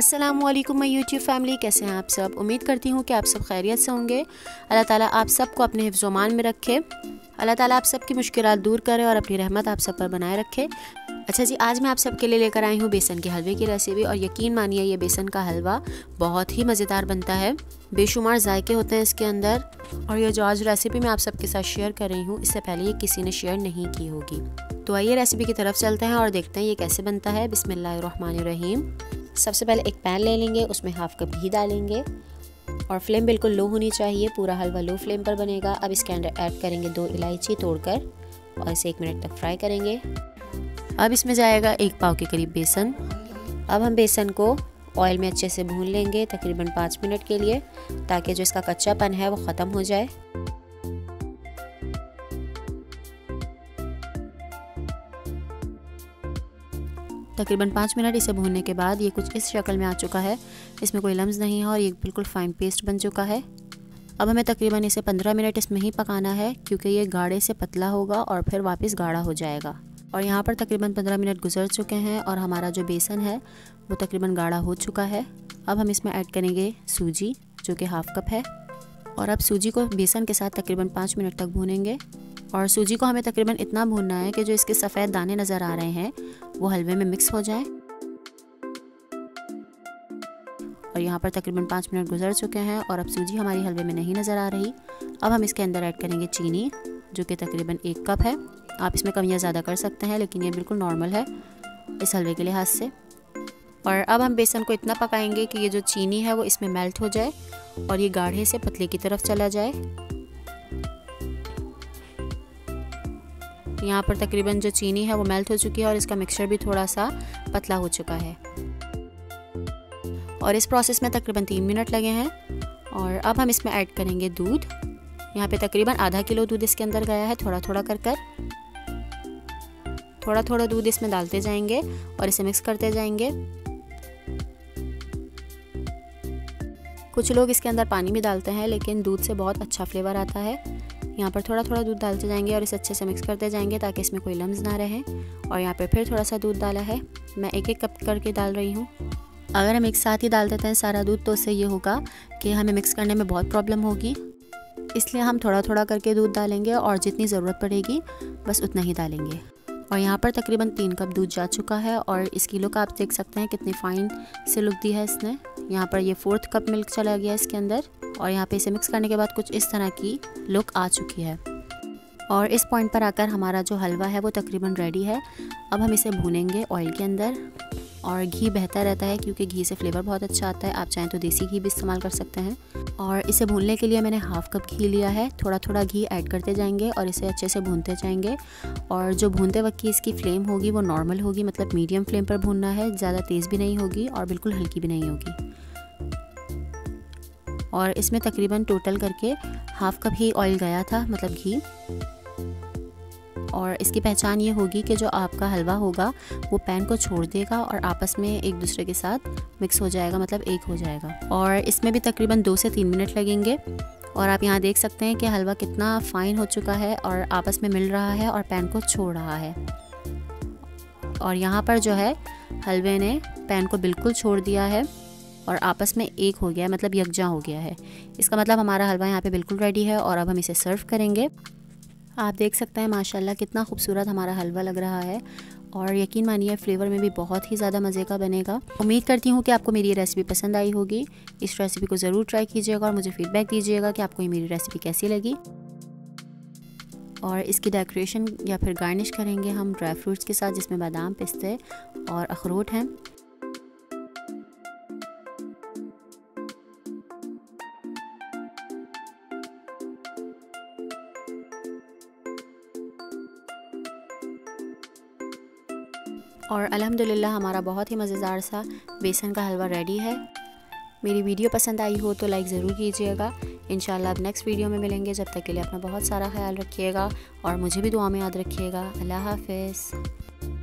Aslam my YouTube family कैसे हैं आप सब? उम्मीद करती हूँ कि आप सब खैरियत से होंगे। अल्लाह ताला आप सबको अपने हिफ्ज़मान में रखे। अल्लाह ताला आप सबकी मुश्किल दूर करे और अपनी रहमत आप सब पर बनाए रखे। अच्छा जी, आज मैं आप सबके लिए लेकर आई हूँ बेसन के हलवे की रेसिपी और यकीन मानिए, ये बेसन का हलवा बहुत ही मज़ेदार बनता है। बेशुमार जायके होते हैं इसके अंदर और ये जो आज रेसिपी मैं आप सबके साथ शेयर कर रही हूँ, इससे पहले ये किसी ने शेयर नहीं की होगी। तो आइए रेसिपी की तरफ़ चलते हैं और देखते हैं ये कैसे बनता है। बिसमीम सबसे पहले एक पैन ले लेंगे, उसमें हाफ़ कप घी डालेंगे और फ्लेम बिल्कुल लो होनी चाहिए, पूरा हलवा लो फ्लेम पर बनेगा। अब इसके अंदर ऐड करेंगे दो इलायची तोड़कर और इसे एक मिनट तक फ्राई करेंगे। अब इसमें जाएगा एक पाव के करीब बेसन। अब हम बेसन को ऑयल में अच्छे से भून लेंगे, तकरीबन पाँच मिनट के लिए, ताकि जो इसका कच्चापन है वो ख़त्म हो जाए। तकरीबन पाँच मिनट इसे भूनने के बाद ये कुछ इस शक्ल में आ चुका है। इसमें कोई लम्स नहीं है और ये बिल्कुल फाइन पेस्ट बन चुका है। अब हमें तकरीबन इसे पंद्रह मिनट इसमें ही पकाना है, क्योंकि ये गाढ़े से पतला होगा और फिर वापस गाढ़ा हो जाएगा। और यहाँ पर तकरीबन पंद्रह मिनट गुजर चुके हैं और हमारा जो बेसन है, वो तकरीबन गाढ़ा हो चुका है। अब हम इसमें ऐड करेंगे सूजी, जो कि हाफ़ कप है। और अब सूजी को बेसन के साथ तकरीबन पाँच मिनट तक भूनेंगे। और सूजी को हमें तकरीबन इतना भूनना है कि जो इसके सफ़ेद दाने नज़र आ रहे हैं, वो हलवे में मिक्स हो जाए। और यहाँ पर तकरीबन पाँच मिनट गुजर चुके हैं और अब सूजी हमारी हलवे में नहीं नज़र आ रही। अब हम इसके अंदर ऐड करेंगे चीनी, जो कि तकरीबन एक कप है। आप इसमें कमियाँ ज़्यादा कर सकते हैं, लेकिन ये बिल्कुल नॉर्मल है इस हलवे के लिहाज से। और अब हम बेसन को इतना पकाएँगे कि ये जो चीनी है, वो इसमें मेल्ट हो जाए और ये गाढ़े से पतले की तरफ़ चला जाए। यहाँ पर तकरीबन जो चीनी है वो मेल्ट हो चुकी है और इसका मिक्सचर भी थोड़ा सा पतला हो चुका है। और इस प्रोसेस में तकरीबन तीन मिनट लगे हैं और अब हम इसमें ऐड करेंगे दूध। यहाँ पे तकरीबन आधा किलो दूध इसके अंदर गया है थोड़ा थोड़ा कर कर थोड़ा थोड़ा दूध इसमें डालते जाएँगे और इसे मिक्स करते जाएँगे। कुछ लोग इसके अंदर पानी भी डालते हैं, लेकिन दूध से बहुत अच्छा फ्लेवर आता है। यहाँ पर थोड़ा थोड़ा दूध डालते जाएँगे और इसे अच्छे से मिक्स करते जाएँगे ताकि इसमें कोई लम्स ना रहे। और यहाँ पर फिर थोड़ा सा दूध डाला है। मैं एक एक कप करके डाल रही हूँ। अगर हम एक साथ ही डाल देते हैं सारा दूध तो उससे ये होगा कि हमें मिक्स करने में बहुत प्रॉब्लम होगी। इसलिए हम थोड़ा थोड़ा करके दूध डालेंगे और जितनी ज़रूरत पड़ेगी, बस उतना ही डालेंगे। और यहाँ पर तकरीबन तीन कप दूध जा चुका है और इसकी लुक आप देख सकते हैं कितनी फ़ाइन से लुक दी है इसने। यहाँ पर ये फोर्थ कप मिल्क चला गया इसके अंदर। और यहाँ पे इसे मिक्स करने के बाद कुछ इस तरह की लुक आ चुकी है। और इस पॉइंट पर आकर हमारा जो हलवा है, वो तकरीबन रेडी है। अब हम इसे भूनेंगे ऑयल के अंदर और घी बेहतर रहता है क्योंकि घी से फ्लेवर बहुत अच्छा आता है। आप चाहें तो देसी घी भी इस्तेमाल कर सकते हैं। और इसे भूनने के लिए मैंने हाफ़ कप घी लिया है। थोड़ा थोड़ा घी ऐड करते जाएँगे और इसे अच्छे से भूनते जाएँगे। और जो भूनते वक्त की इसकी फ्लेम होगी, वो नॉर्मल होगी मतलब मीडियम फ्लेम पर भूनना है। ज़्यादा तेज़ भी नहीं होगी और बिल्कुल हल्की भी नहीं होगी। और इसमें तकरीबन टोटल करके हाफ़ कप ही ऑयल गया था मतलब घी। और इसकी पहचान ये होगी कि जो आपका हलवा होगा, वो पैन को छोड़ देगा और आपस में एक दूसरे के साथ मिक्स हो जाएगा मतलब एक हो जाएगा। और इसमें भी तकरीबन दो से तीन मिनट लगेंगे और आप यहाँ देख सकते हैं कि हलवा कितना फ़ाइन हो चुका है और आपस में मिल रहा है और पैन को छोड़ रहा है। और यहाँ पर जो है, हलवे ने पैन को बिल्कुल छोड़ दिया है। और आपस में एक हो गया है मतलब यकजा हो गया है। इसका मतलब हमारा हलवा यहाँ पे बिल्कुल रेडी है और अब हम इसे सर्व करेंगे। आप देख सकते हैं, माशाल्लाह, कितना खूबसूरत हमारा हलवा लग रहा है। और यकीन मानिए फ्लेवर में भी बहुत ही ज़्यादा मज़े का बनेगा। उम्मीद करती हूँ कि आपको मेरी ये रेसिपी पसंद आई होगी। इस रेसिपी को ज़रूर ट्राई कीजिएगा और मुझे फीडबैक दीजिएगा कि आपको ये मेरी रेसिपी कैसी लगी। और इसकी डेकोरेशन या फिर गार्निश करेंगे हम ड्राई फ्रूट्स के साथ, जिसमें बादाम, पिस्ते और अखरोट हैं। और अल्हम्दुलिल्लाह हमारा बहुत ही मज़ेदार सा बेसन का हलवा रेडी है। मेरी वीडियो पसंद आई हो तो लाइक ज़रूर कीजिएगा। इन अब नेक्स्ट वीडियो में मिलेंगे। जब तक के लिए अपना बहुत सारा ख्याल रखिएगा और मुझे भी दुआ में याद रखिएगा। अल्लाह हाफिज़।